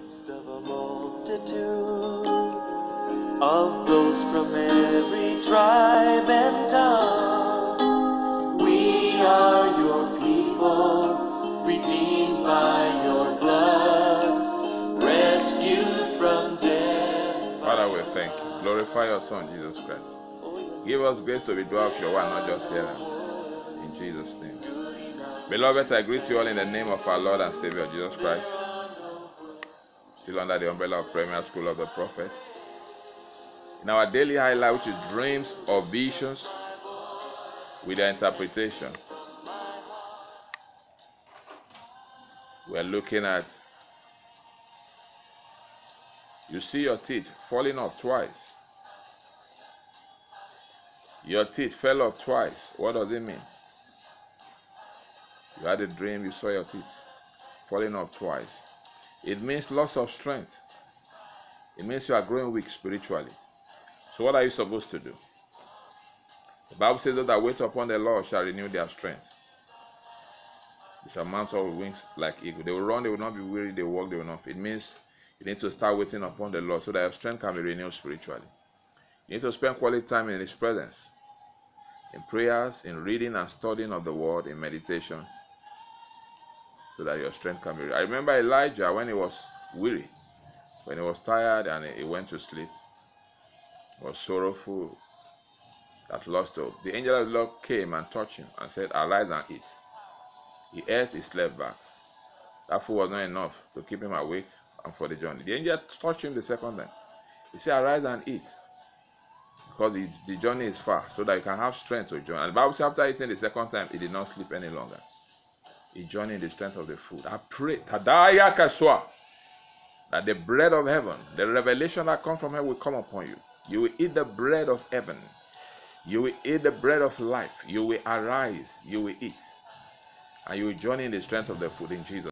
midst of a multitude of those from every tribe and tongue. We are your people, redeemed by your blood, rescued from death. Father, we thank you. Glorify your Son, Jesus Christ. Give us grace to be doers of your word, not just hearers. In Jesus' name. Beloved, I greet you all in the name of our Lord and Savior, Jesus Christ. Still under the umbrella of Premier School of the Prophet. In our daily highlight, which is dreams or visions with their interpretation, we're looking at you see your teeth falling off twice. Your teeth fell off twice. What does it mean? You had a dream, you saw your teeth falling off twice. It means loss of strength. It means you are growing weak spiritually. So, what are you supposed to do? The Bible says that that wait upon the Lord shall renew their strength. They shall mount up with wings like eagle. They will run, they will not be weary, they will walk, they will not. It means you need to start waiting upon the Lord so that your strength can be renewed spiritually. You need to spend quality time in His presence, in prayers, in reading and studying of the Word, in meditation, so that your strength can be. I remember Elijah when he was weary, when he was tired and he went to sleep, was sorrowful, that lost hope. The angel of the Lord came and touched him and said, Arise and eat. He ate, he slept back. That food was not enough to keep him awake and for the journey. The angel touched him the second time. He said, Arise and eat. Because the, the journey is far, so that you can have strength to journey. And the Bible says after eating the second time, he did not sleep any longer. Journeyed in the strength of the food. I pray, Tadaya Kaswa, that the bread of heaven, the revelation that comes from heaven will come upon you. You will eat the bread of heaven. You will eat the bread of life. You will arise. You will eat. And you will journey in the strength of the food in Jesus.